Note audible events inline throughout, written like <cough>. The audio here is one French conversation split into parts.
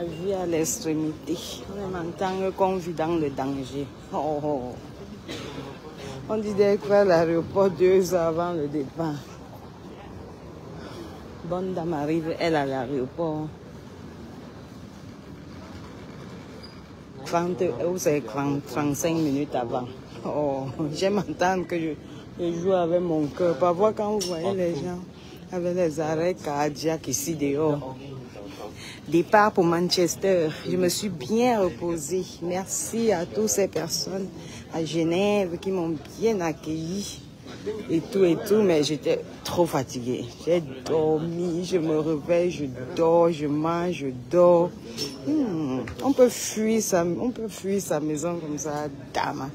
La vie à l'extrémité. On entend qu'on vit dans le danger. Oh, oh. On dit d'être à l'aéroport deux heures avant le départ. Bonne dame arrive, elle, à l'aéroport. 30 ou c'est 35 minutes avant. Oh, j'aime entendre que je, je, joue avec mon cœur. Parfois, quand vous voyez les gens avec les arrêts cardiaques ici dehors. Départ pour Manchester. Je me suis bien reposée. Merci à toutes ces personnes à Genève qui m'ont bien accueilli et tout et tout, mais j'étais trop fatiguée. J'ai dormi, je me réveille, je dors, je mange, je dors. Hmm, on peut fuir sa, on peut fuir sa maison comme ça, dame.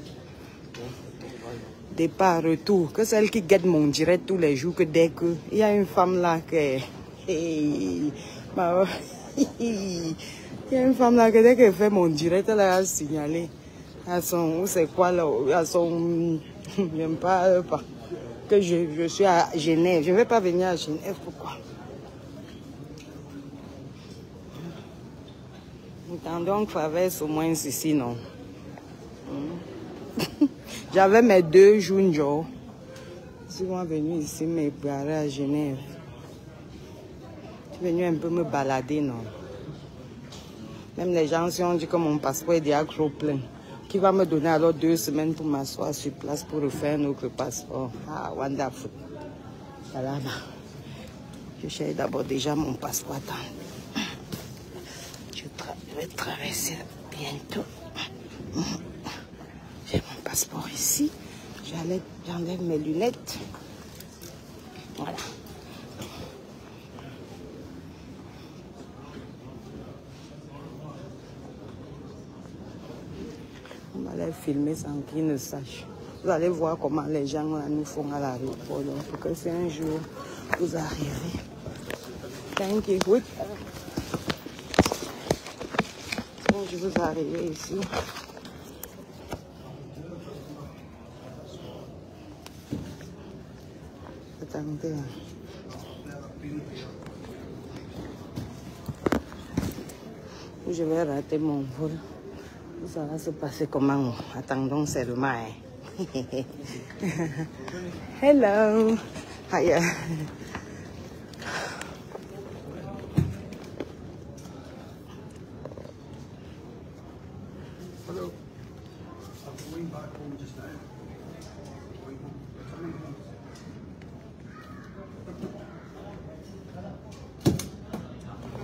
Départ, retour, que celle qui guette mon direct tous les jours, que dès que il y a une femme là qui hey, il y a une femme là dès qu'elle fait mon direct, elle a signalé à son, c'est quoi là, à son, <laughs> j'aime pas, pas que je, je, suis à Genève. Je ne vais pas venir à Genève. Pourquoi? Entendons traverse au moins ici, non? <laughs> J'avais mes deux jours. Je suis venu ici me garer à Genève. Venu un peu me balader, non Même les gens si ont dit que mon passeport est déjà trop plein qui va me donner alors deux semaines pour m'asseoir sur place pour refaire un autre passeport? Ah, wonderful. Voilà. Je cherche d'abord déjà mon passeport. Je, vais traverser bientôt. J'ai mon passeport ici. J'enlève mes lunettes. Voilà. Filmer sans qu'ils ne sachent. Vous allez voir comment les gens nous font à l'aéroport. Donc, pour que c'est un jour, vous arrivez. Thank you. Oui. Quand je vous arrive ici. Attendez. Je vais rater mon vol. Ça va se passer comment Attendons seulement. Hello. Hiya. Hello. I'm going back home just now.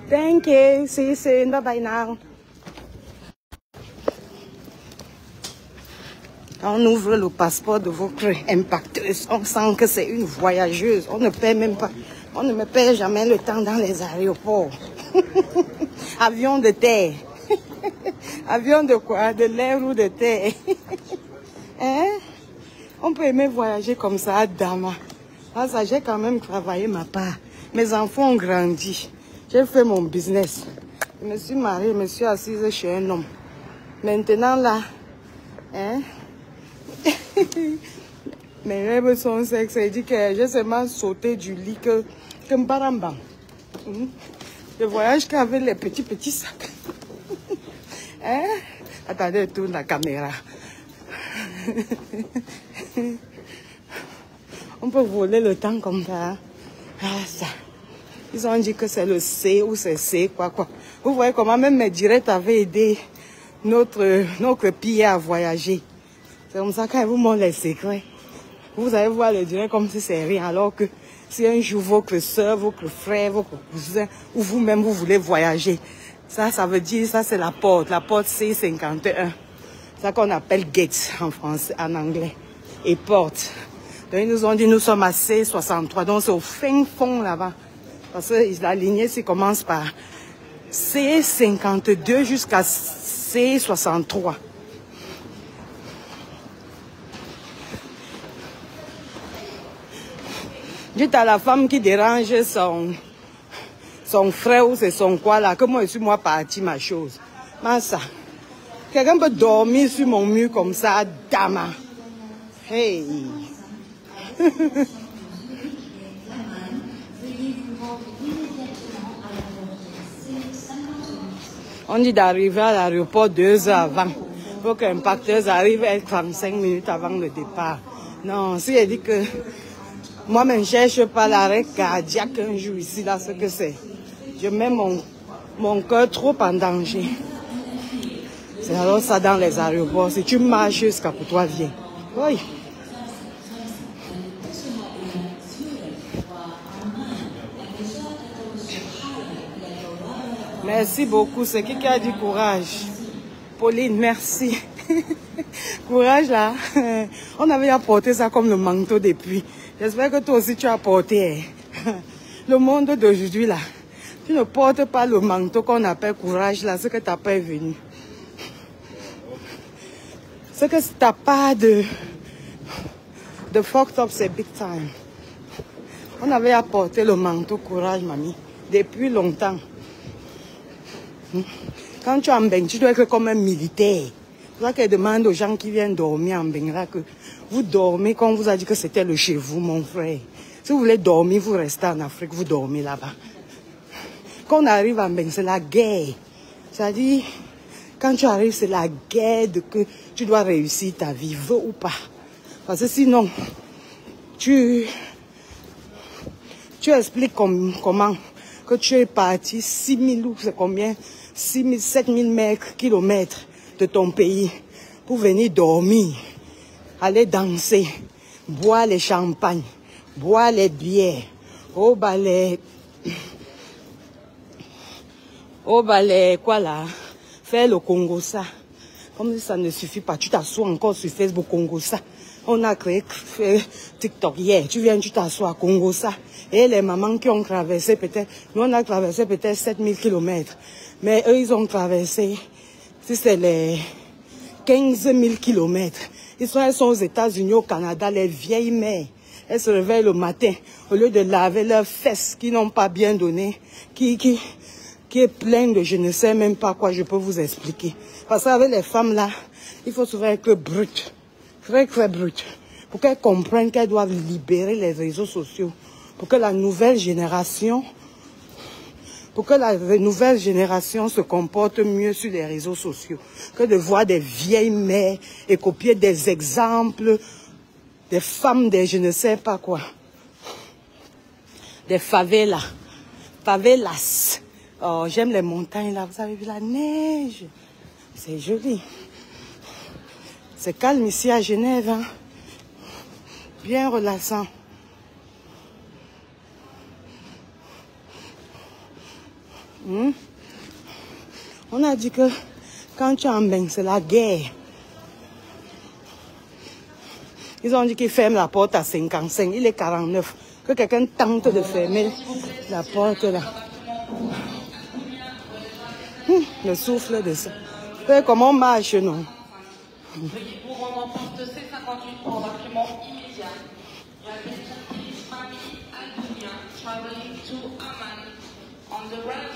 Thank you. See you soon. Bye bye now. On ouvre le passeport de votre impacteuse, on sent que c'est une voyageuse. On ne paie même pas, on ne me paie jamais le temps dans les aéroports. <laughs> Avion de terre. <laughs> Avion de quoi? De l'air ou de terre? <laughs> Hein? On peut aimer voyager comme ça à Dama. Ah, ça, j'ai quand même travaillé ma part. Mes enfants ont grandi. J'ai fait mon business. Je me suis mariée, je me suis assise chez un homme. Maintenant, là, hein, mes rêves sont sexes. Il dit que j'ai seulement sauté du lit que, que Mbaramba. Hmm? Je voyage qu'avec les petits petits sacs. <laughs> hein? Attendez, tourne la caméra. <laughs> On peut voler le temps comme ça. Ah, ça. Ils ont dit que c'est le C ou c'est C, quoi, quoi. Vous voyez comment même mes directs avaient aidé notre, notre à voyager. C'est comme ça quand vous montrent les secrets. Vous allez voir le direct comme si c'est rien. Alors que si un jour votre soeur, votre frère, votre cousin ou vous-même vous voulez voyager, ça, ça veut dire, ça c'est la porte, la porte C51. C'est ça qu'on appelle gate en français, en anglais. Et porte. Donc ils nous ont dit nous sommes à C63. Donc c'est au fin fond là-bas. Parce que la lignée s'y commence par C52 jusqu'à C63. Dites à la femme qui dérange son, son frère ou c'est son quoi là, que moi je suis moi parti ma chose. Mais ça, quelqu'un peut dormir sur mon mur comme ça, dama. Hey. <laughs> On dit d'arriver à l'aéroport deux heures avant. Pour qu'un pacteuse arrive à 35 minutes avant le départ. Non, si elle dit que moi, je cherche pas l'arrêt cardiaque un jour ici, là, ce que c'est. Je mets mon, mon cœur trop en danger. C'est alors ça dans les aéroports. Si tu marches jusqu'à pour toi, viens. Oui. Merci beaucoup. C'est qui qui a dit courage? Pauline, merci. <laughs> courage là. <laughs> On avait apporté ça comme le manteau depuis. J'espère que toi aussi tu as porté. <laughs> Le monde d'aujourd'hui là. Tu ne portes pas le manteau qu'on appelle courage là, ce que tu n'as pas venu. Ce que tu n'as pas de, de fucked up, c'est big time. On avait apporté le manteau courage, mamie, depuis longtemps. Quand tu es en bain, tu dois être comme un militaire. C'est pour ça qu'elle demande aux gens qui viennent dormir en bain là que vous dormez quand on vous a dit que c'était le chez vous, mon frère. Si vous voulez dormir, vous restez en Afrique, vous dormez là-bas. Quand on arrive en bain, c'est la guerre. C'est-à-dire, quand tu arrives, c'est la guerre de que tu dois réussir ta vie, veux ou pas. Parce que sinon, tu, tu expliques comme, comment que tu es parti 6 000 ou c'est combien 6 000, 7 000 mètres, kilomètres de ton pays pour venir dormir, aller danser, boire les champagnes, boire les bières, au balai, au balai, quoi là, faire le Congo ça. Comme ça ne suffit pas, tu t'assois encore sur Facebook Congo ça. On a créé TikTok hier, tu viens, tu t'assois à Congo ça. Et les mamans qui ont traversé peut-être, nous on a traversé peut-être 7000 kilomètres. Mais eux, ils ont traversé, si c'est les 15 000 kilomètres. Elles sont aux États-Unis, au Canada, les vieilles mères. Elles se réveillent le matin, au lieu de laver leurs fesses qui n'ont pas bien donné, qui, qui, qui est plein de je ne sais même pas quoi je peux vous expliquer. Parce qu'avec les femmes là, il faut souvent être brut, très très brut, pour qu'elles comprennent qu'elles doivent libérer les réseaux sociaux, pour que la nouvelle génération, pour que la nouvelle génération se comporte mieux sur les réseaux sociaux, que de voir des vieilles mères et copier des exemples des femmes des je ne sais pas quoi, des favelas, favelas. Oh, j'aime les montagnes là, vous avez vu la neige? C'est joli. C'est calme ici à Genève. Hein? Bien relaxant. Hmm? On a dit que quand tu es en bain, c'est la guerre. Ils ont dit qu'ils ferment la porte à 55. Il est 49. Que quelqu'un tente de fermer la porte là. Hmm, le souffle de ça. Comment on marche, non? Veuillez vous rendre en porte C58 pour embarquement immédiat. famille Aldunia traveling to Amman on the Royal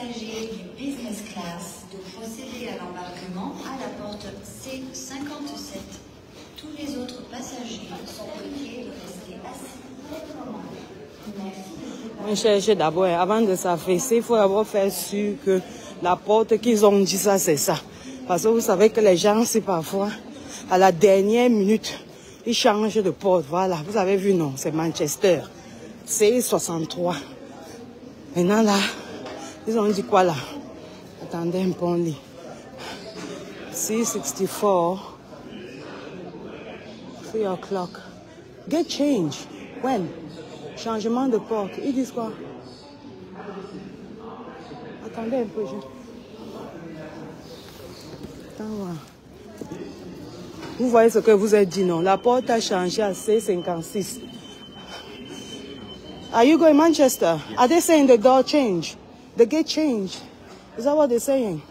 passagers du business class de procéder à l'embarquement à la porte C57. Tous les autres passagers sont priés de rester assis. Merci. On cherche d'abord, avant de s'affaisser, il faut d'abord faire sûr que la porte qu'ils ont dit ça, c'est ça. Parce que vous savez que les gens, c'est parfois, à la dernière minute, ils changent de porte. Voilà, vous avez vu, non, c'est Manchester. C'est 63. Maintenant là, ils ont dit quoi là? Attendez un peu, on lit. C64. 3 o'clock. Get change. When? Changement de porte. Ils disent quoi? Attendez un peu, je... Attends, voir. Vous voyez ce que vous avez dit, non? La porte a changé à C56. Are you going Manchester? Are they saying the door change? The gate change? Is that what they're saying?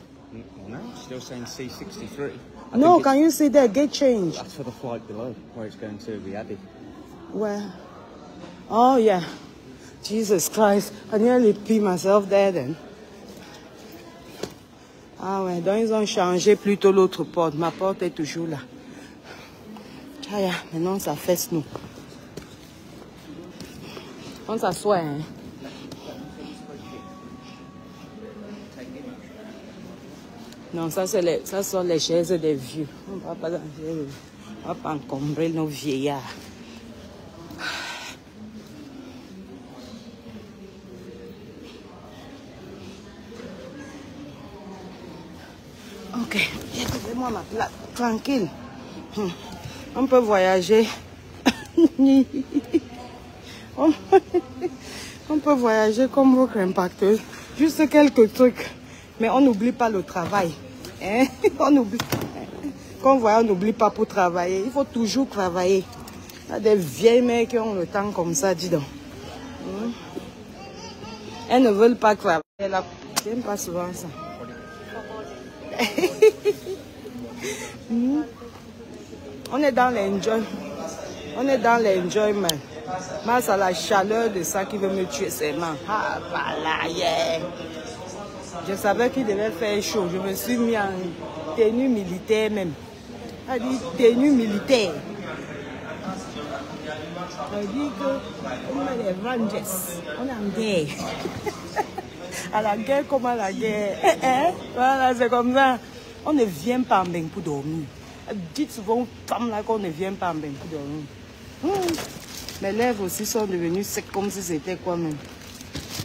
No, still saying C63. I no, can you see the gate change? That's for the flight below, where it's going to Riyadh. Where? Oh, yeah. Jesus Christ. I nearly pee myself there then. Ah ouais, donc ils ont changé plutôt l'autre porte. Ma porte est toujours là. Chaya, maintenant ça fesse nous. On s'assoit, hein. Non, ça, les, ça sont les chaises des vieux. On ne va pas, encombrer nos vieillards. Ok, j'ai trouvé moi ma place. Tranquille. Hmm. On peut voyager. on, <laughs> on peut voyager comme votre impacteuse. Juste quelques trucs. Mais on n'oublie pas le travail. Hein? <laughs> On oublie. Quand on voyage, on n'oublie pas pour travailler. Il faut toujours travailler. Il y a des vieilles mères qui ont le temps comme ça, dis donc. Hmm. Elles ne veulent pas travailler. Elles n'aiment pas souvent ça. <laughs> Hmm? On est dans l'enjoy. On est dans l'enjoyment. Mais c'est la chaleur de ça qui veut me tuer seulement. Ah, voilà, yeah. Je savais qu'il devait faire chaud. Je me suis mis en tenue militaire même. On dit tenue militaire. On dit que on les Rangers. On est en guerre. <laughs> à la guerre comme à la guerre? Eh, eh, Voilà, c'est comme ça. On ne vient pas en bain pour dormir. Dites souvent femmes là qu'on ne vient pas en bain pour dormir. Hmm. Mes lèvres aussi sont devenues secs comme si c'était quoi même.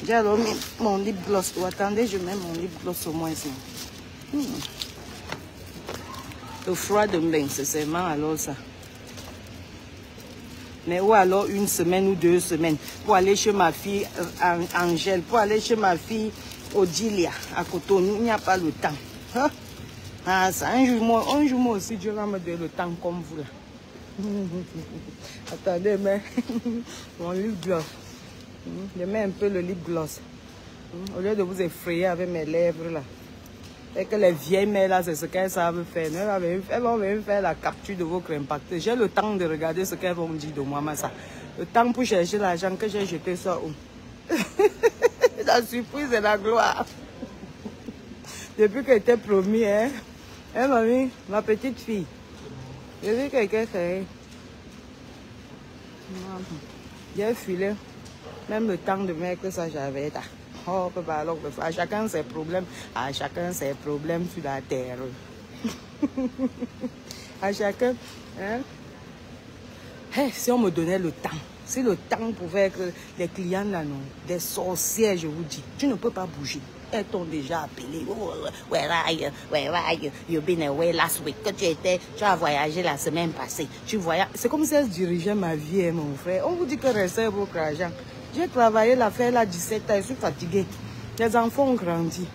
J'ai alors mis mon lip gloss. Oh, attendez, je mets mon lip gloss au moins. Hmm. Le froid de bain, c'est seulement alors ça. Mais ou alors une semaine ou deux semaines pour aller chez ma fille euh, Angèle, pour aller chez ma fille Odilia à Cotonou. Il n'y a pas le temps. Hein? Ah, ça, un jour, moi, un jour, moi aussi, Dieu va me donner le temps comme vous là. <laughs> Attendez, mais <laughs> mon. Hmm, Je mets un peu le lip gloss. Hmm, Au lieu de vous effrayer avec mes lèvres là. Et que les vieilles mères là, c'est ce qu'elles savent faire. Elles vont, même faire la capture de votre impact. J'ai le temps de regarder ce qu'elles vont me dire de moi, ça. Le temps pour chercher l'argent que j'ai jeté ça où? <laughs> La surprise et la gloire. <laughs> Depuis qu'elle était promis, hein. Hein, mamie, ma petite fille. J'ai vu quelqu'un faire. J'ai filé. Même le temps de mettre ça, j'avais. Oh, à chacun ses problèmes. À chacun ses problèmes sur la terre. <laughs> à chacun. Hein? Hey, si on me donnait le temps, si le temps pouvait être les clients là, non, des sorcières, je vous dis, tu ne peux pas bouger. Elles t'ont déjà appelé. Oh, where are you? Where are you? You've been away last week. Que tu étais, tu as voyagé la semaine passée. Tu voyages. C'est comme si elles dirigeaient ma vie, hein, mon frère. On vous dit que restez votre argent. J'ai travaillé l'affaire là 17 ans, je suis fatiguée. Les enfants ont grandi.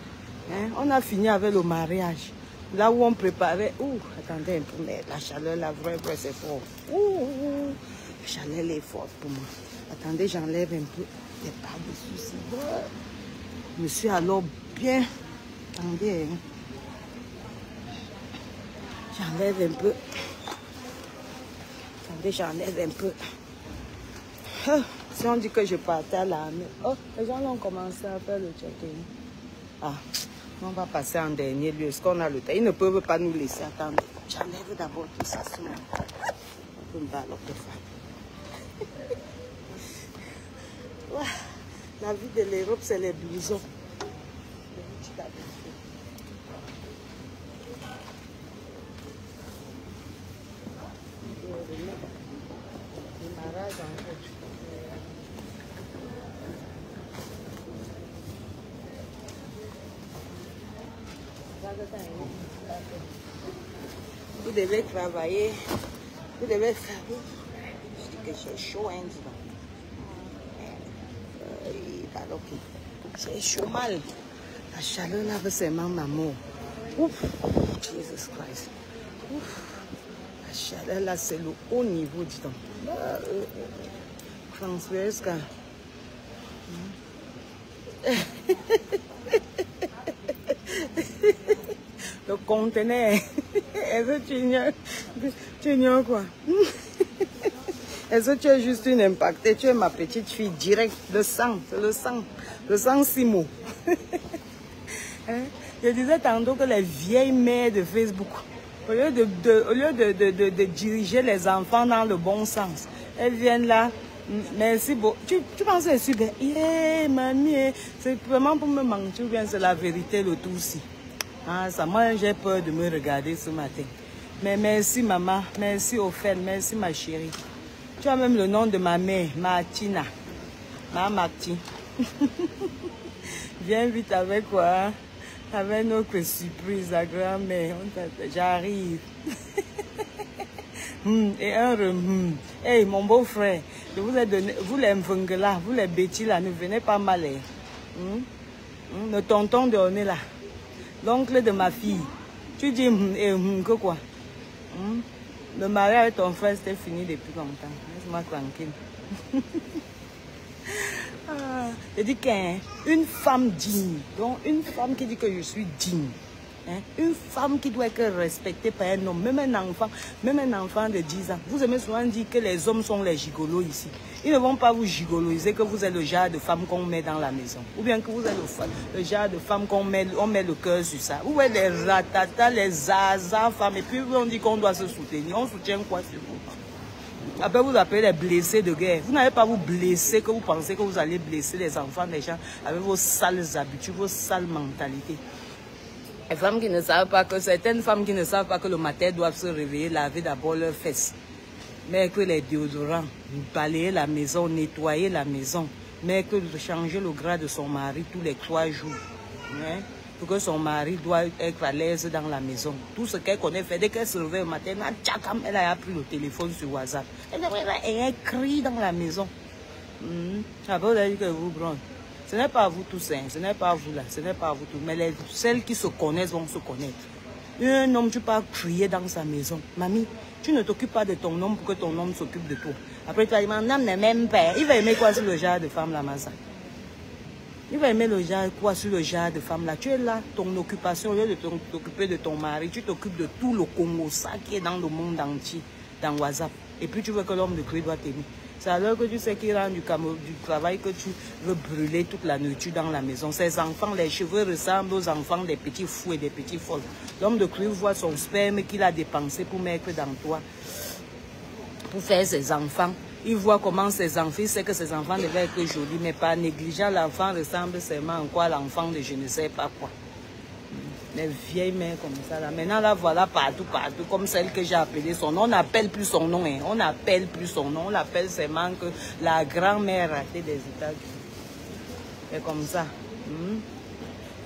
Hein? On a fini avec le mariage. Là où on préparait. Ouh, attendez un peu, mais la chaleur, la vraie, vraie, c'est fort. Ouh, la chaleur est forte pour moi. Attendez, j'enlève un peu les par-dessus. Je me suis alors bien. Attendez. hein. J'enlève un peu. Attendez, j'enlève un peu. Ah, Si on dit que je partais à l'armée. Oh, les gens ont commencé à faire le check-in. Ah, on va passer en dernier lieu. Est-ce qu'on a le temps? Ils ne peuvent pas nous laisser attendre. J'enlève d'abord tout ça sur moi. On peut me l'autre fois. <laughs> Ouah, La vie de l'Europe, c'est les blousons. Les petits habits. Démarrage en fait. Vous devez travailler. Vous devez faire. Je dis que j'ai chaud, hein. Euh, pardon. J'ai chaud mal. La chaleur là, c'est vraiment ma mort. Ouf. Jesus Christ. Ouf. La chaleur là, c'est le haut niveau, dis donc. Euh, euh, euh. <laughs> Que tu ignores, tu quoi? <laughs> Est-ce tu es juste une impactée? Tu es ma petite fille directe, le sang, c'est le sang, le sang Simo. <laughs> Hein? Je disais tantôt que les vieilles mères de Facebook, au lieu de, au lieu de, de- diriger les enfants dans le bon sens, elles viennent là. "Mm, Merci beaucoup. Tu, tu penses que c'est super Yeah, mamie, c'est vraiment pour me mentir ou bien c'est la vérité le tout aussi? Ah, ça, moi j'ai peur de me regarder ce matin. Mais merci maman, merci Ophel, merci ma chérie. Tu as même le nom de ma mère, Martina. Ma Martine. <laughs> Viens vite avec quoi hein? Avec notre surprise, la grand-mère. J'arrive. <laughs> Hmm, et un hmm. Hey, mon beau-frère, je vous ai donné, vous les mvengela, vous les bêtis là, ne venez pas mal. Hmm? Hmm, Le de là. L'oncle de ma fille. Tu dis hmm, et hmm, que quoi? Hmm? Le mariage avec ton frère, c'était fini depuis longtemps. Laisse-moi tranquille. <laughs> Ah, je dis qu'une femme digne, donc une femme qui dit que je suis digne, hein, une femme qui doit être respectée par un homme, même un enfant, même un enfant de 10 ans. Vous aimez souvent dire que les hommes sont les gigolos ici. Ils ne vont pas vous gigoloiser que vous êtes le genre de femme qu'on met dans la maison. Ou bien que vous êtes le, genre de femme qu'on met, on met le cœur sur ça. Vous êtes les ratatas, les zaza femmes. Et puis on dit qu'on doit se soutenir. On soutient quoi sur vous? Après, vous appelez les blessés de guerre. Vous n'allez pas vous blesser que vous pensez que vous allez blesser les enfants des gens avec vos sales habitudes, vos sales mentalités. Les femmes qui ne savent pas que, certaines femmes qui ne savent pas que le matin doivent se réveiller, laver d'abord leurs fesses. Mettre les déodorants, balayer la maison, nettoyer la maison. Mettre, changer le gras de son mari tous les trois jours. Hein? Pour que son mari doit être à l'aise dans la maison. Tout ce qu'elle connaît faire, dès qu'elle se réveille le matin, elle a pris le téléphone sur WhatsApp. Elle, elle, elle crie dans la maison. Hmm. Après, vous avez dit que vous bronze. Ce n'est pas vous tous, hein. ce n'est pas vous là, ce n'est pas vous tous. Mais les, celles qui se connaissent vont se connaître. Un homme, tu peux crier dans sa maison. Mamie, tu ne t'occupes pas de ton homme pour que ton homme s'occupe de toi. Après, tu vas dire, mon homme ne m'aime pas. Il va aimer quoi sur le genre de femme là, Massa Il va aimer le genre, quoi sur le genre de femme là? Tu es là, ton occupation, au lieu de t'o- t'occuper de ton mari, tu t'occupes de tout le Congo, ça qui est dans le monde entier, dans WhatsApp. Et puis tu veux que l'homme de Christ doit t'aimer. C'est alors que tu sais qu'il rentre du, du travail que tu veux brûler toute la nourriture dans la maison. Ces enfants, les cheveux ressemblent aux enfants des petits fous et des petits folles. L'homme de Christ voit son sperme qu'il a dépensé pour mettre dans toi pour faire ses enfants. Il voit comment ses enfants, il sait que ses enfants devaient être jolis, mais pas négligents. L'enfant ressemble seulement à quoi l'enfant de je ne sais pas quoi. Les vieilles mères comme ça. Là. Maintenant, là, voilà partout, partout, comme celle que j'ai appelée son nom. On n'appelle plus son nom. Hein. On n'appelle plus son nom. On l'appelle seulement que la grand-mère ratée des États-Unis. C'est comme ça. Hmm?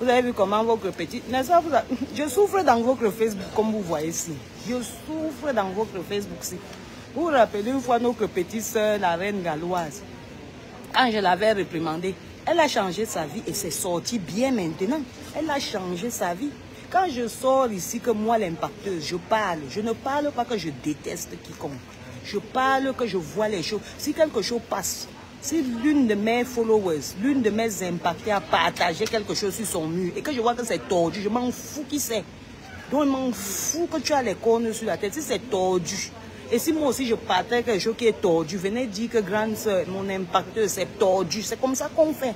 Vous avez vu comment votre petite... N'est-ce pas, vous a- <laughs> Je souffre dans votre Facebook, comme vous voyez ici. Je souffre dans votre Facebook ici. Vous vous rappelez une fois notre petite soeur, la reine galloise, quand je l'avais réprimandée, elle a changé sa vie et c'est sorti bien maintenant. Elle a changé sa vie. Quand je sors ici, que moi, l'impacteuse, je parle. Je ne parle pas que je déteste quiconque. Je parle que je vois les choses. Si quelque chose passe, si l'une de mes followers, l'une de mes impactées a partagé quelque chose sur son mur et que je vois que c'est tordu, je m'en fous qui c'est. Donc, je m'en fous que tu as les cornes sur la tête. Si c'est tordu, et si moi aussi je partage quelque chose qui est tordu, venez dire que grande soeur, mon impacteur, c'est tordu. C'est comme ça qu'on fait.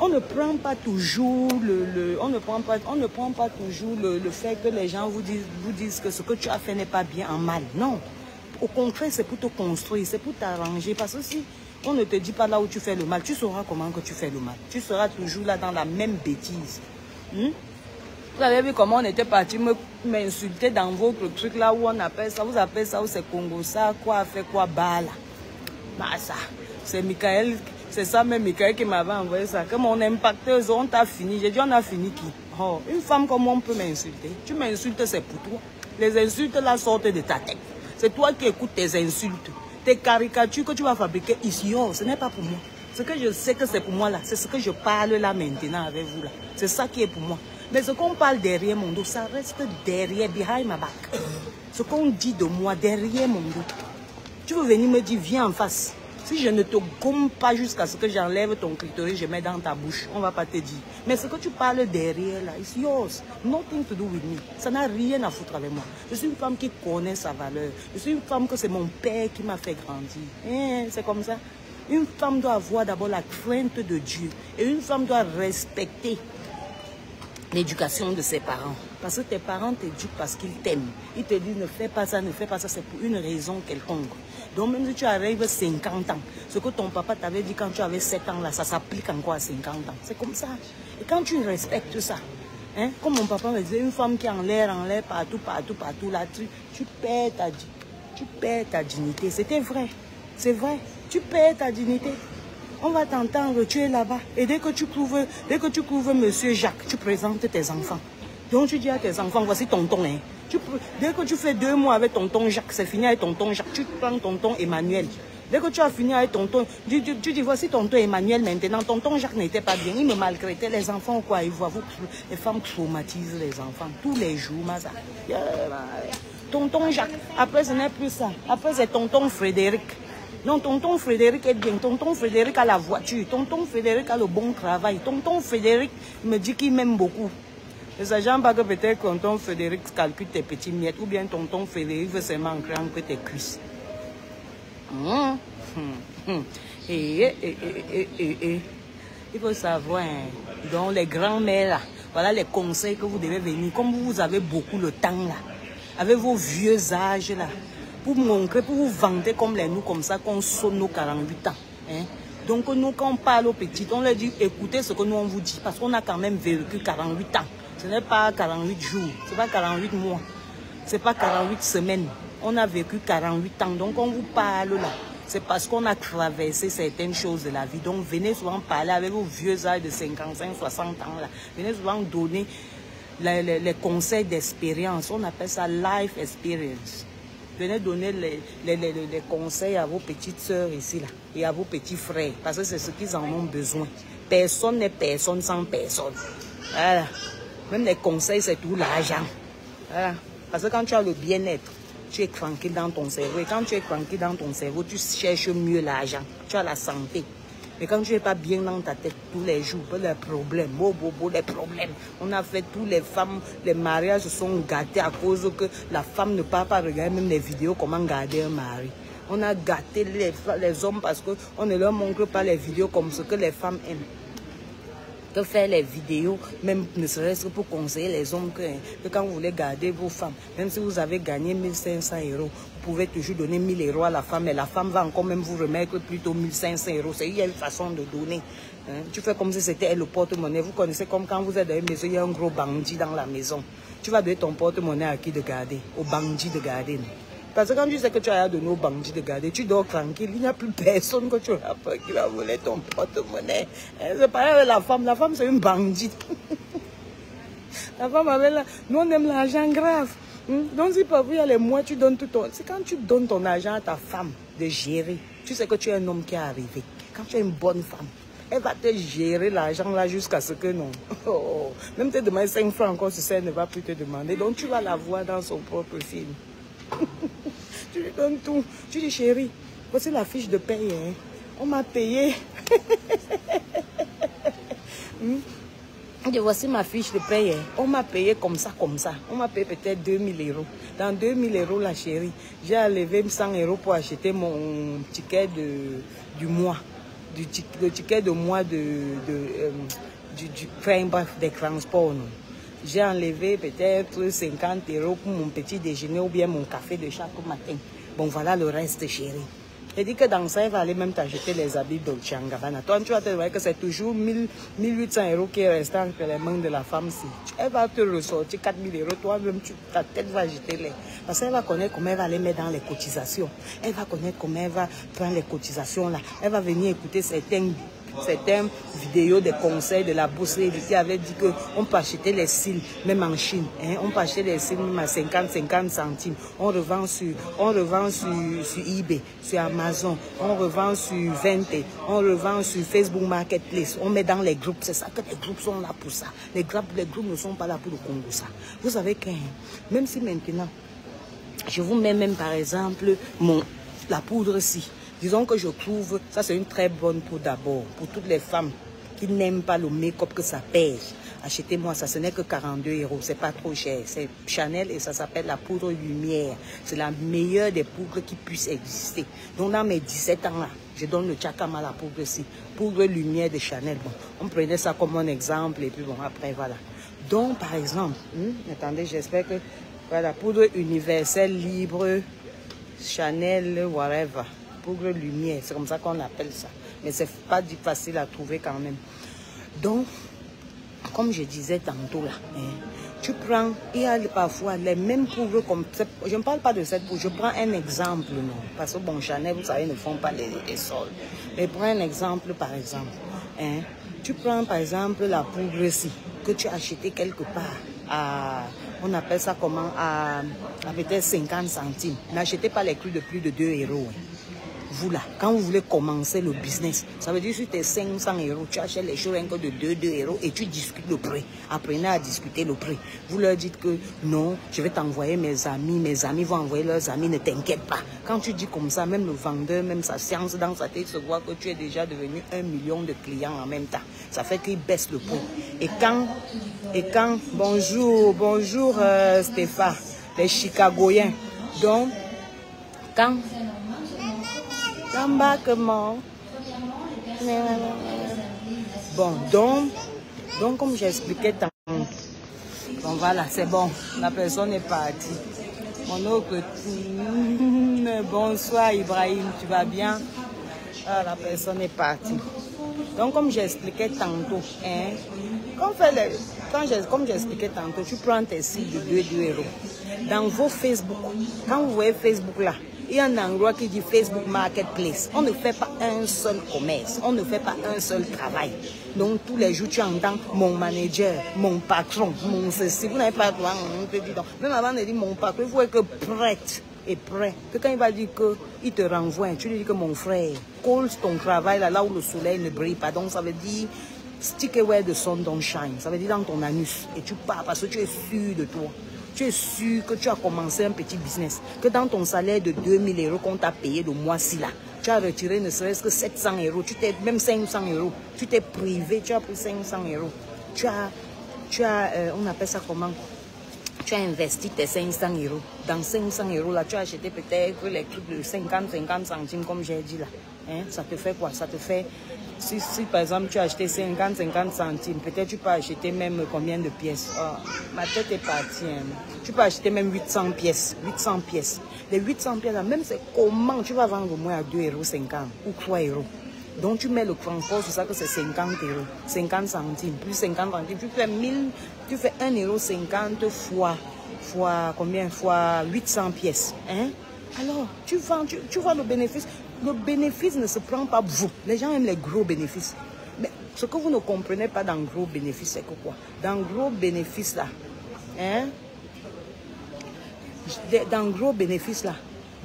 On ne prend pas toujours le, le- on ne prend pas, on ne prend pas toujours le, le fait que les gens vous disent, vous disent que ce que tu as fait n'est pas bien en mal. Non. Au contraire, c'est pour te construire, c'est pour t'arranger. Parce que si on ne te dit pas là où tu fais le mal, tu sauras comment que tu fais le mal. Tu seras toujours là dans la même bêtise. Hmm? Vous avez vu comment on était parti m'insulter dans votre truc là où on appelle ça, vous appelez ça où c'est Congo, ça, quoi, fait quoi, bala. Bah ça, c'est Michael, c'est ça même Michael qui m'avait envoyé ça. Que mon impacteuse, on t'a fini. J'ai dit, on a fini qui? Oh, une femme comme on peut m'insulter. Tu m'insultes, c'est pour toi. Les insultes là sortent de ta tête. C'est toi qui écoutes tes insultes. Tes caricatures que tu vas fabriquer ici, oh, ce n'est pas pour moi. Ce que je sais que c'est pour moi là, c'est ce que je parle là maintenant avec vous là. C'est ça qui est pour moi. Mais ce qu'on parle derrière mon dos, ça reste derrière, behind my back. Ce qu'on dit de moi derrière mon dos. Tu veux venir me dire, viens en face. Si je ne te gomme pas jusqu'à ce que j'enlève ton clitoris, je mets dans ta bouche, on va pas te dire. Mais ce que tu parles derrière là, it's yours. Nothing to do with me. Ça n'a rien à foutre avec moi. Je suis une femme qui connaît sa valeur. Je suis une femme que c'est mon père qui m'a fait grandir. Hein, c'est comme ça. Une femme doit avoir d'abord la crainte de Dieu. Et une femme doit respecter l'éducation de ses parents. Parce que tes parents t'éduquent parce qu'ils t'aiment. Ils te disent ne fais pas ça, ne fais pas ça, c'est pour une raison quelconque. Donc même si tu arrives 50 ans, ce que ton papa t'avait dit quand tu avais 7 ans, là, ça s'applique encore à 50 ans. C'est comme ça. Et quand tu respectes ça, hein, comme mon papa me disait, une femme qui est en l'air, en l'air, partout, partout, partout, là, tu, tu perds ta, tu perds ta dignité. C'était vrai. C'est vrai. Tu perds ta dignité. On va t'entendre, tu es là-bas. Et dès que tu trouves, dès que tu trouves Monsieur Jacques, tu présentes tes enfants. Donc tu dis à tes enfants, voici tonton. Hein. Dès que tu fais deux mois avec tonton Jacques, c'est fini avec tonton Jacques, tu prends tonton Emmanuel. Dès que tu as fini avec tonton, tu, tu- dis, voici tonton Emmanuel maintenant. Tonton Jacques n'était pas bien, il me maltraitait. Les enfants, quoi, ils voient, vous, les femmes traumatisent les enfants tous les jours, Maza. Tonton Jacques, après ce n'est plus ça. Après c'est tonton Frédéric. Non, tonton Frédéric est bien. Tonton Frédéric a la voiture. Tonton Frédéric a le bon travail. Tonton Frédéric me dit qu'il m'aime beaucoup. Ne sachant pas que peut-être tonton Frédéric calcule tes petits miettes ou bien tonton Frédéric veut seulement que tes cuisses. Et, et, et. Il faut savoir, hein, donc les grands-mères, là, voilà les conseils que vous devez venir. Comme vous avez beaucoup le temps là, avec vos vieux âges là, pour montrer, pour vous vanter comme les nous, comme ça, qu'on sonne nos 48 ans. Hein. Donc nous, quand on parle aux petits, on leur dit écoutez ce que nous on vous dit, parce qu'on a quand même vécu 48 ans. Ce n'est pas 48 jours, ce n'est pas 48 mois, ce n'est pas 48 semaines. On a vécu 48 ans, donc on vous parle là. C'est parce qu'on a traversé certaines choses de la vie. Donc venez souvent parler avec vos vieux âges de 55, 60 ans là. Venez souvent donner les conseils d'expérience. On appelle ça life experience. Venez donner les, les- les- les- conseils à vos petites sœurs ici là, et à vos petits frères, parce que c'est ce qu'ils en ont besoin. Personne n'est personne sans personne. Voilà. Même les conseils, c'est tout l'argent. Voilà. Parce que quand tu as le bien-être, tu es tranquille dans ton cerveau. Et quand tu es tranquille dans ton cerveau, tu cherches mieux l'argent. Tu as la santé. Mais quand tu n'es pas bien dans ta tête tous les jours, les problèmes, beau, beau, beau, les problèmes. On a fait tous les femmes, les mariages se sont gâtés à cause que la femme ne part pas regarder même les vidéos comment garder un mari. On a gâté les, les hommes parce qu'on ne leur montre pas les vidéos comme ce que les femmes aiment de faire les vidéos, même ne serait-ce que pour conseiller les hommes que, que quand vous voulez garder vos femmes, même si vous avez gagné 1500 euros, vous pouvez toujours donner 1000 euros à la femme et la femme va encore même vous remettre plutôt 1500 euros. Il y a une façon de donner. hein. Tu fais comme si c'était le porte-monnaie. Vous connaissez comme quand vous êtes dans une maison, il y a un gros bandit dans la maison. Tu vas donner ton porte-monnaie à qui de garder? Au bandit de garder. non? Parce que quand tu sais que tu as donné au bandit de garder, tu dors tranquille. Il n'y a plus personne que tu auras peur qui va voler ton porte-monnaie. Hein, C'est pareil avec la femme. La femme, c'est une bandite. <laughs> la femme avec la... Nous, on aime l'argent grave. Hmm? Donc, si parfois il y a les mois, tu donnes tout ton... C'est quand tu donnes ton argent à ta femme de gérer. Tu sais que tu es un homme qui est arrivé. Quand tu es une bonne femme, elle va te gérer l'argent là jusqu'à ce que non. <laughs> Oh, Même te demander 5 francs encore, si ça, ne va plus te demander. Donc, tu vas la voir dans son propre film. Tu lui donnes tout. Tu dis, chérie, voici la fiche de paye. hein. On m'a payé. <laughs> Hmm? Voici ma fiche de paye. hein. On m'a payé comme ça, comme ça. On m'a payé peut-être 2000 euros. Dans 2000 euros, la chérie, j'ai enlevé 100 euros pour acheter mon ticket de, du mois. Du, le ticket de mois de, de, euh, du, du train, bref, des transports. J'ai enlevé peut-être 50 euros pour mon petit déjeuner ou bien mon café de chaque matin. Bon, voilà le reste, chérie. Elle dit que dans ça, elle va aller même t'acheter les habits Dolce Gabbana. Toi, tu vas te voir que c'est toujours 1000, 1800 euros qui est restant entre les mains de la femme. Elle va te ressortir 4000 euros. Toi-même, ta tête va jeter les. Parce qu'elle va connaître comment elle va les mettre dans les cotisations. Elle va connaître comment elle va prendre les cotisations là. Elle va venir écouter certaines certaines vidéos des conseils de la bourse qui avait dit qu'on peut acheter les cils, même en Chine. hein. On peut acheter les cils même à 50-50 centimes. On revend sur, on revend sur, sur eBay, sur Amazon. On revend sur Vinted. On revend sur Facebook Marketplace. On met dans les groupes. C'est ça que les groupes sont là pour ça. Les groupes, les groupes ne sont pas là pour le Congo. Ça. Vous savez que même si maintenant, je vous mets même par exemple mon, la poudre-ci. Disons que je trouve, ça c'est une très bonne poudre d'abord pour toutes les femmes qui n'aiment pas le make-up que ça pèse. Achetez-moi ça, ce n'est que 42 euros, c'est pas trop cher. C'est Chanel et ça s'appelle la poudre lumière. C'est la meilleure des poudres qui puissent exister. Donc dans mes 17 ans là, je donne le Chakama la poudre ici. Poudre lumière de Chanel. Bon, on prenait ça comme un exemple et puis bon, après voilà. Donc, par exemple, hmm, attendez, j'espère que, voilà, poudre universelle, libre, Chanel, whatever, poudre lumière, c'est comme ça qu'on appelle ça. Mais c'est pas du facile à trouver quand même. Donc, comme je disais tantôt là, hein, tu prends, il y a parfois les mêmes poudres comme, je ne parle pas de cette poudre, je prends un exemple, non, parce que bon, Chanel, vous savez, ne font pas les, sols. Mais prends un exemple, par exemple, hein, tu prends par exemple la poudre ici, que tu as quelque part à, on appelle ça comment, à, à peut-être 50 centimes. N'achetez pas les crus de plus de 2 euros. hein là, quand vous voulez commencer le business, ça veut dire sur tes 500 euros, tu achètes les choses encore de 2, 2 euros et tu discutes le prix. Apprenez à discuter le prix. Vous leur dites que non, je vais t'envoyer mes amis, mes amis vont envoyer leurs amis, ne t'inquiète pas. Quand tu dis comme ça, même le vendeur, même sa science dans sa tête se voit que tu es déjà devenu un million de clients en même temps. Ça fait qu'il baisse le prix. Et quand, et quand, bonjour, bonjour euh, Stéphane, les Chicagoyens. Donc, quand l'embarquement. Bon, donc, donc comme j'expliquais tantôt, bon voilà, c'est bon, la personne est partie. Mon autre, <laughs> bonsoir Ibrahim, tu vas bien? Ah, la personne est partie. Donc comme j'expliquais tantôt, hein, quand j'ai- comme j'expliquais tantôt, tu prends tes sites de 2, 2 euros. Dans vos Facebook, quand vous voyez Facebook là, a un endroit qui dit Facebook Marketplace. On ne fait pas un seul commerce, on ne fait pas un seul travail. Donc tous les jours, tu entends mon manager, mon patron, mon ceci. Vous n'avez pas droit, on te dit donc. Même avant de dire mon patron, il faut être prête et prêt. Que quand il va dire qu'il te renvoie, tu lui dis que mon frère, colle ton travail là, là où le soleil ne brille pas. Donc ça veut dire stick away the sun don't shine. Ça veut dire dans ton anus. Et tu pars parce que tu es sûr de toi. Tu es sûr que tu as commencé un petit business. Que dans ton salaire de 2000 euros qu'on t'a payé le mois-ci là, tu as retiré ne serait-ce que 700 euros, tu t'es même 500 euros. Tu t'es privé, tu as pris 500 euros. Tu as, tu as euh, on appelle ça comment? Tu as investi tes 500 euros. Dans 500 euros, là, tu as acheté peut-être les trucs de 50, 50 centimes, comme j'ai dit là. Hein? Ça te fait quoi? Ça te fait, si, par exemple tu as acheté 50, 50 centimes, peut-être tu peux acheter même combien de pièces? Ah, Ma tête est partie. hein. Tu peux acheter même 800 pièces. 800 pièces. Les 800 pièces, même c'est comment tu vas vendre au moins à 2,50 euros ou 3 euros. Donc tu mets le transport sur ça que c'est 50 euros, 50 centimes, plus 50 centimes. Tu fais 1000, tu fais 1,50 euro fois, fois combien? Fois 800 pièces. Hein? Alors, tu vends, tu, tu le bénéfice. Le bénéfice ne se prend pas vous. Les gens aiment les gros bénéfices. Mais ce que vous ne comprenez pas dans gros bénéfice, c'est que quoi? Dans gros bénéfice là, hein? Dans gros bénéfice là,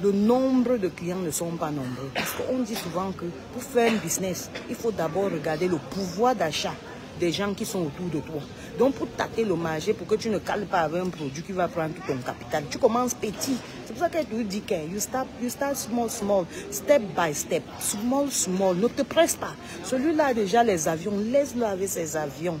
le nombre de clients ne sont pas nombreux. Parce qu'on dit souvent que pour faire un business, il faut d'abord regarder le pouvoir d'achat des gens qui sont autour de toi. Donc pour tâter le marché, pour que tu ne cales pas avec un produit qui va prendre tout ton capital, tu commences petit. C'est pour ça que tu dis que you start, you small, small, step by step, small, small. Ne te presse pas. Celui-là déjà les avions, laisse-le avec ses avions.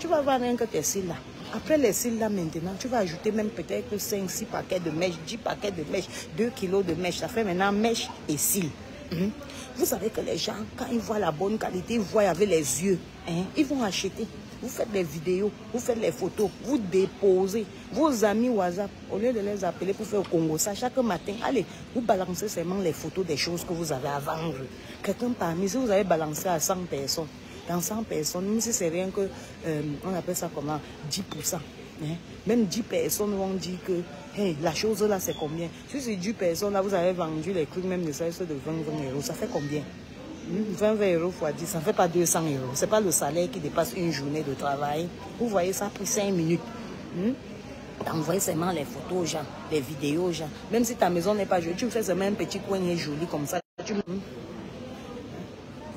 Tu vas voir rien que tes cils là. Après les cils là maintenant, tu vas ajouter même peut-être 5, 6 paquets de mèches, 10 paquets de mèches, 2 kilos de mèches. Ça fait maintenant mèches et cils. Mhm. Vous savez que les gens, quand ils voient la bonne qualité, ils voient avec les yeux. hein, ils vont acheter. Vous faites des vidéos, vous faites les photos, vous déposez. Vos amis WhatsApp, au lieu de les appeler pour faire au Congo, ça chaque matin, allez, vous balancez seulement les photos des choses que vous avez à vendre. Quelqu'un parmi, si vous avez balancé à 100 personnes, dans 100 personnes, même si c'est rien que, euh, on appelle ça comment, 10%. hein, Même 10 personnes vont dire que hey, la chose là c'est combien? Si c'est 10 personnes là, vous avez vendu les trucs même de ça, de 20, 20 euros, ça fait combien? 20, 20 euros fois 10, ça ne fait pas 200 euros. Ce n'est pas le salaire qui dépasse une journée de travail. Vous voyez, ça a pris 5 minutes. Hmm? D'envoyer seulement les photos gens, les vidéos gens. Même si ta maison n'est pas jolie, tu fais seulement un petit coin joli comme ça. Hmm?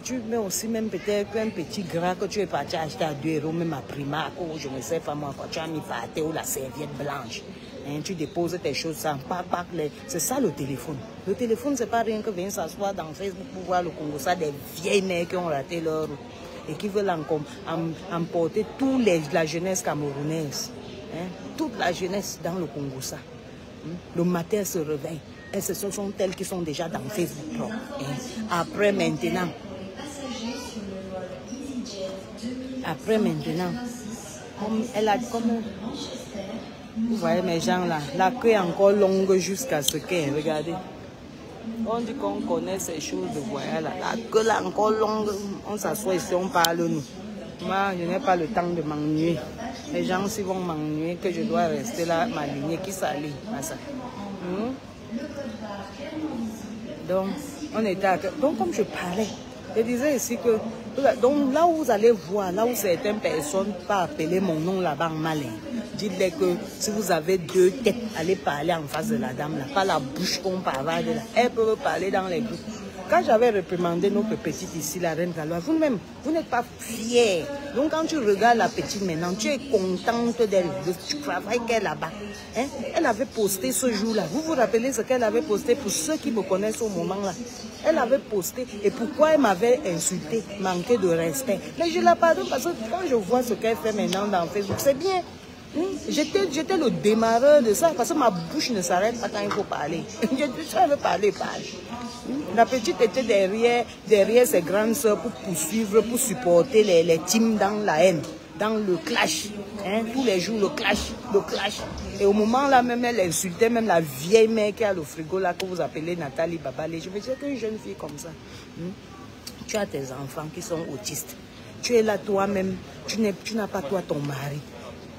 Tu mets aussi même peut-être un petit gras que tu es parti acheter à 2 euros, même à Primark ou je ne sais pas moi quoi. Tu as mis pâté ou la serviette blanche. Hein, tu déposes tes choses, ça pack, pack, les... c'est ça le téléphone. Le téléphone, c'est pas rien que venir s'asseoir dans Facebook pour voir le Congo, ça des vieilles mères qui ont raté leur et qui veulent emporter toute la jeunesse camerounaise. hein, toute la jeunesse dans le Congo, ça. Hein. Le matin, se réveillent. Et ce sont elles qui sont déjà dans Facebook. Hein. Après, maintenant, Pour les passagers sur le vol EasyJet 2000 après maintenant, elle a comme vous voyez mes gens là, la queue est encore longue jusqu'à ce qu'elle, regardez. On dit qu'on connaît ces choses de voyage la queue là encore longue, on s'assoit ici, on parle nous. Moi, je n'ai pas le temps de m'ennuyer. Les gens aussi vont m'ennuyer que je dois rester là, m'aligner, qui s'aligne ça. Hmm? Donc, on était à... Donc, comme je parlais, je disais ici que donc là où vous allez voir, là où certaines personnes pas appeler mon nom là-bas en malin, dites-leur que si vous avez deux têtes, allez parler en face de la dame là, pas la bouche qu'on parle là. Elle peut parler dans les groupes. Quand j'avais réprimandé notre petite ici, la reine Galois, vous-même, vous n'êtes pas fière. Donc quand tu regardes la petite maintenant, tu es contente d'elle, du travail qu'elle là-bas. Hein? Elle avait posté ce jour-là. Vous vous rappelez ce qu'elle avait posté pour ceux qui me connaissent au moment-là Elle avait posté. Et pourquoi elle m'avait insulté, manqué de respect Mais je la pardonne parce que quand je vois ce qu'elle fait maintenant dans Facebook, c'est bien. Hmm? J'étais le démarreur de ça parce que ma bouche ne s'arrête pas quand il faut parler. <laughs> Je veux parler, parler. La petite était derrière, derrière ses grandes soeurs pour poursuivre, pour supporter les, les teams dans la haine, dans le clash. Hein, tous les jours, le clash, le clash. Et au moment là même, elle insultait même la vieille mère qui a le frigo là, que vous appelez Nathalie Babalé. Je me disais qu'une jeune fille comme ça, hein, tu as tes enfants qui sont autistes. Tu es là toi-même, tu n'as pas toi ton mari.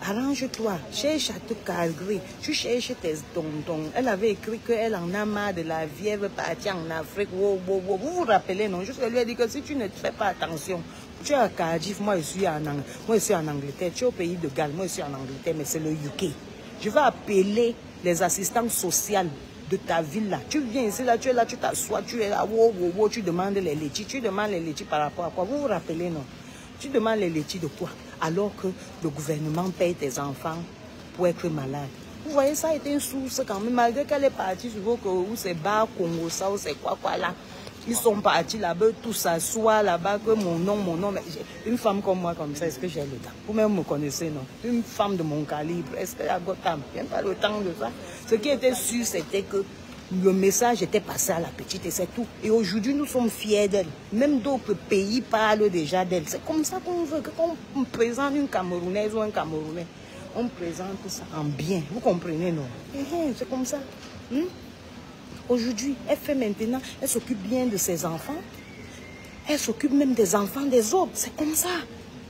Arrange-toi, cherche à te cadrer. Tu cherches tes tontons. Elle avait écrit qu'elle en a marre de la vie, elle veut partir en Afrique. Vous vous rappelez, non? Juste lui a dit que si tu ne fais pas attention, tu es à Cardiff, moi je, suis en, moi je suis en Angleterre, tu es au pays de Galles, moi je suis en Angleterre, mais c'est le UK. Je vais appeler les assistants sociaux de ta ville là. Tu viens ici, là, tu es là, tu t'assois, tu es là, wow, wow, wow, tu demandes les laitiers. Tu demandes les laitiers par rapport à quoi? Vous vous rappelez, non? Tu demandes les laitiers de quoi? Alors que le gouvernement paye tes enfants pour être malade. Vous voyez, ça a été une source quand même, malgré qu'elle est partie sur où c'est bas Congo, ça, ou c'est quoi, quoi là. Ils sont partis là-bas, tout s'assoit là-bas, que mon nom, mon nom. une femme comme moi, comme ça, est-ce que j'ai le temps? Vous-même me connaissez, non? Une femme de mon calibre, est-ce qu'elle a le temps Il n'y pas le temps de ça. Ce qui était sûr, c'était que le message était passé à la petite et c'est tout. Et aujourd'hui, nous sommes fiers d'elle. Même d'autres pays parlent déjà d'elle. C'est comme ça qu'on veut, qu'on présente une Camerounaise ou un Camerounais. On présente ça en bien. Vous comprenez, non? Eh, eh, C'est comme ça. Hmm? Aujourd'hui, elle fait maintenant, elle s'occupe bien de ses enfants. Elle s'occupe même des enfants des autres. C'est comme ça.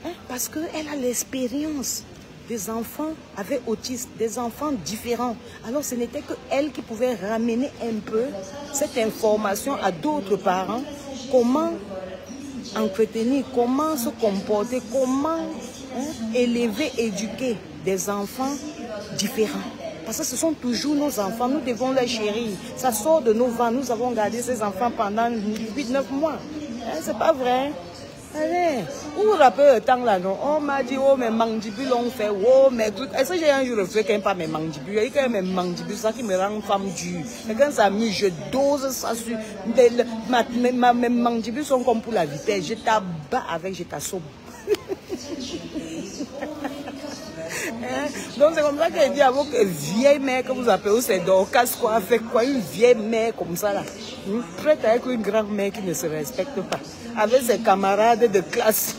Hein? Parce qu'elle a l'expérience des enfants avec autisme, des enfants différents. Alors ce n'était que elle qui pouvait ramener un peu cette information à d'autres parents. Comment entretenir, comment se comporter, comment hein, élever, éduquer des enfants différents. Parce que ce sont toujours nos enfants, nous devons les chérir. Ça sort de nos vents. Nous avons gardé ces enfants pendant 8-9 mois. Hein, c'est pas vrai Allez, vous vous rappelez le temps là, non? On m'a dit, oh, mes mandibules ont fait, oh, mes trucs. Est-ce que j'ai un jour refait quand pas mes mandibules a quand mes mandibules, ça qui me rend femme dure. Et quand ça mis, je dose ça sur. Mes, mes mandibules sont comme pour la vitesse. Je t'abats avec, je t'assomme. <laughs> Hein? Donc c'est comme ça qu'elle dit à que vieille mère que vous appelez, c'est Dorcas quoi, fait quoi, une vieille mère comme ça là. Prête avec une grand-mère qui ne se respecte pas, avec ses camarades de classe.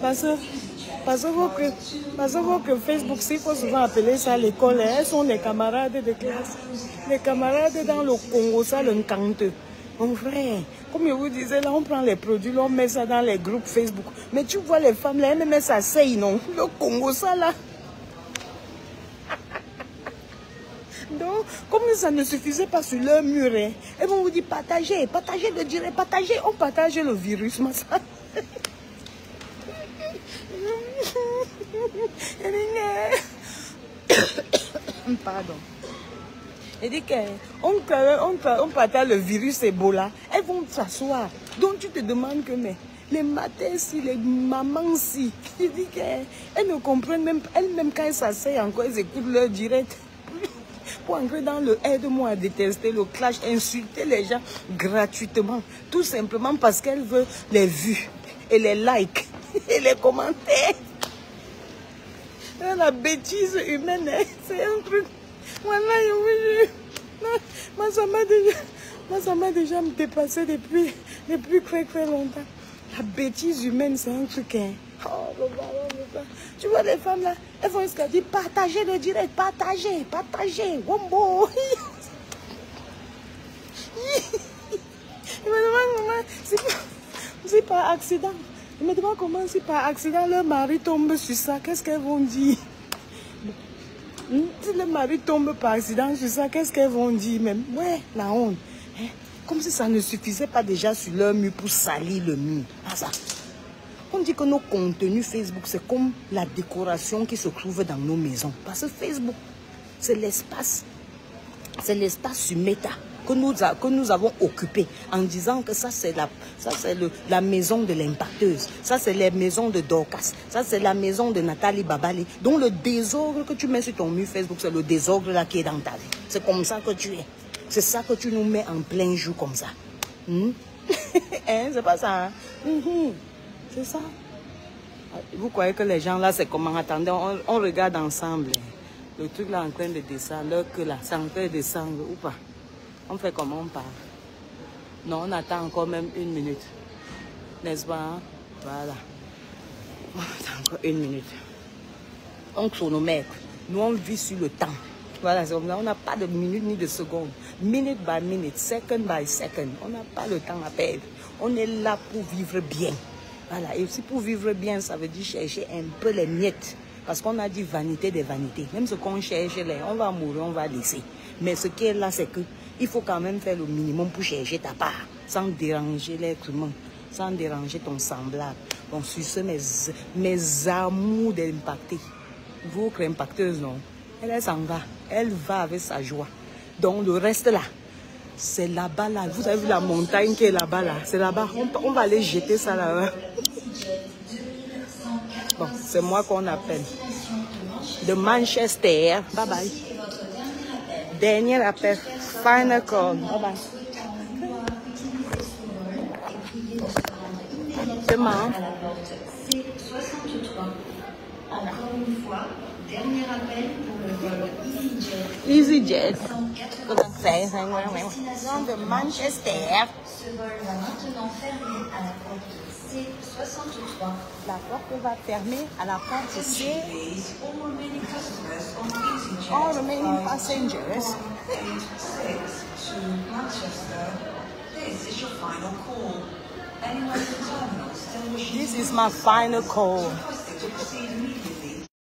Parce que, parce que, parce que Facebook, s'il faut souvent appeler ça l'école, elles sont les camarades de classe. Les camarades dans le Congo, ça, le Nkante. Mon frère, comme je vous disais, là, on prend les produits, on met ça dans les groupes Facebook. Mais tu vois les femmes, là, elles mettent ça sait, non? Le Congo, ça, là. Donc, comme ça ne suffisait pas sur leur mur, hein, elles vont vous dire partagez, partagez de dire partagez. On partage le virus, ma ça. <coughs> Pardon. Elle dit qu'on on, partage le virus Ebola. Elles vont s'asseoir. Donc tu te demandes que mais, les matins si, les mamans si. Je dis qu'elles ne comprennent même, elles-mêmes quand elles s'asseyent encore, elles écoutent leur direct. Pour entrer dans le aide-moi à détester le clash, insulter les gens gratuitement. Tout simplement parce qu'elles veulent les vues et les likes <laughs> et les commentaires. La bêtise humaine, hein, c'est un truc. Voilà, oui, moi ça m'a déjà, moi ça m'a déjà dépassé depuis, depuis très très longtemps. La bêtise humaine, c'est un truc. Hein. Oh, le. Tu vois les femmes là, elles vont jusqu'à dire partagez le direct, partagez, partagez, wombo. Il me demande comment, si, par accident, il me demande comment si par accident leur mari tombe sur ça, qu'est-ce qu'elles vont dire? Hmm? Si le mari tombe par accident sur ça, qu'est-ce qu'elles vont dire même? Ouais, la honte. Hein? Comme si ça ne suffisait pas déjà sur leur mur pour salir le mur. Ah, ça. On dit que nos contenus Facebook, c'est comme la décoration qui se trouve dans nos maisons. Parce que Facebook, c'est l'espace. C'est l'espace Meta que nous, a- que nous avons occupé en disant que ça, c'est la, ça, c'est la maison de l'impacteuse. Ça, c'est la maison de Dorcas. Ça, c'est la maison de Nathalie Babali. Donc, le désordre que tu mets sur ton mur Facebook, c'est le désordre là qui est dans ta vie. C'est comme ça que tu es. C'est ça que tu nous mets en plein jour comme ça. Hmm? <laughs> hein, c'est pas ça. hein? Mhm. C'est ça. Vous croyez que les gens là, c'est comment? Attendez, on, regarde ensemble. Le truc là en train de descendre, que là, c'est en train de descendre ou pas? On fait comment? On parle Non, on attend encore même une minute. N'est-ce pas hein? Voilà. On attend encore une minute. On chronomètre. Nous, on vit sur le temps. Voilà. On n'a pas de minute ni de seconde. Minute by minute, second by second. On n'a pas le temps à perdre. On est là pour vivre bien. Voilà. Et aussi pour vivre bien, ça veut dire chercher un peu les miettes. Parce qu'on a dit vanité des vanités. Même ce qu'on cherche, on va mourir, on va laisser. Mais ce qui est là, c'est que il faut quand même faire le minimum pour chercher ta part, sans déranger l'être humain, sans déranger ton semblable. Bon, sur ce, mes, mes amours d'impacter. Votre impacteuse, non Elle, s'en va. Elle va avec sa joie. Donc, le reste là, c'est là-bas, là. Vous avez vu la montagne qui est là-bas, là. C'est là-bas. On, on va aller jeter ça là-bas. Bon, c'est moi qu'on appelle. De Manchester. Bye bye. Dernier appel. Final call. Bye bye. Demain. à la porte C63. Encore une fois, dernier appel pour le vol EasyJet EasyJet. 180. Destination de Manchester. Ce vol va maintenant fermer à la porte C63. La porte va fermer à la porte. Please, all remaining passengers. 886 to Manchester. This is your final call. Anyone in the terminal still wishing This is my final call.